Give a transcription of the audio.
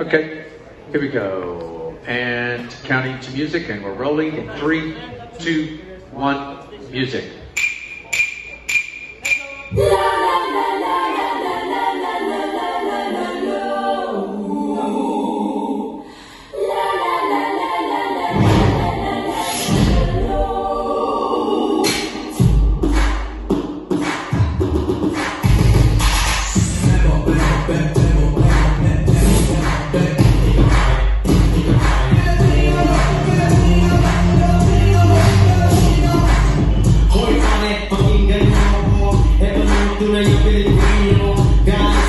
Okay, here we go. And counting to music, and we're rolling in three, two, one, music. Pilipino Galing